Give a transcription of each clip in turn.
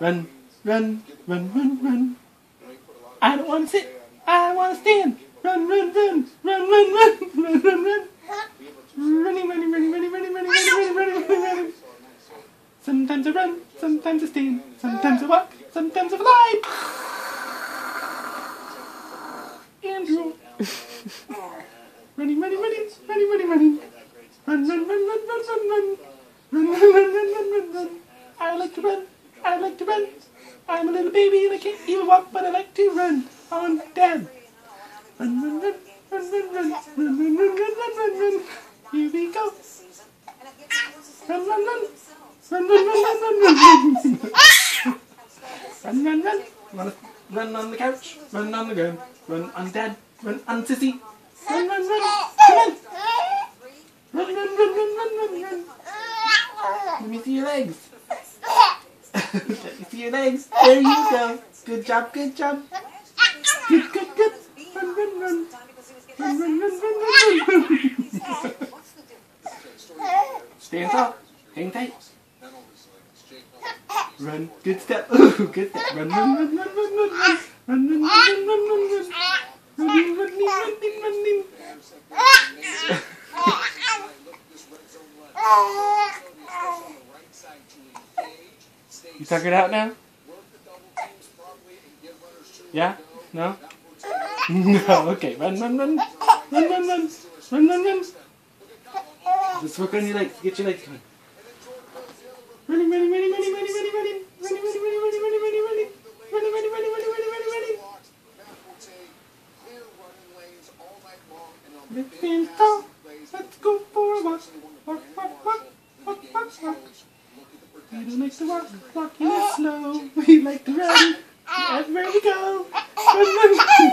Run, run, run, run, run. I don't want to sit. I want to stand. Run, run, run, run, run, run, run, run, run. Running, running, running, running, running, running, running, running, running, running. Sometimes I run, sometimes I stand, sometimes I walk, sometimes I fly. Andrew. running, running, running, running, running, running. Run, run, run, run, run, run, run. Run, run, run, run, run, run, run. I like to run. I like to run. I'm a little baby and I can't even walk, but I like to run on dad. Run, run, run, run, run, run, run, run, run, run, run, run, run. Here we go. Run, run, run. Run, run, run, run, run, run, run. Run, run, run. Run, run on the couch. Run on the ground. Run on dad. Run on sissy. Run, run, run. Come on. Run, run, run, run, run, run, run. Let me see your legs. Your legs. There you go. Good job, good job. Good, good, good. Run, run, run. Run, run, run, run, run. Stand tall. Hang tight. Run. Good step. Ooh, good step. Run, run, run, run. Run, run, run, run, run, run, run. Running, running, running, running. You it out now? Yeah? No? No, okay. Run, run, run. Run, run, run. Run, run, run. Let's work on your legs. Get your legs going. Running, running, running, running, running, running, running. Running, running, running, running, running, running, running. Running, running, running, running, running, running, running. Let's go for a walk. Walk, walk, walk. Walk, walk, walk. We don't like to walk. Walking is slow. We like to run. Everywhere we go. Run, run.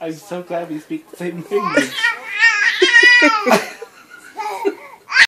I'm so glad we speak the same language.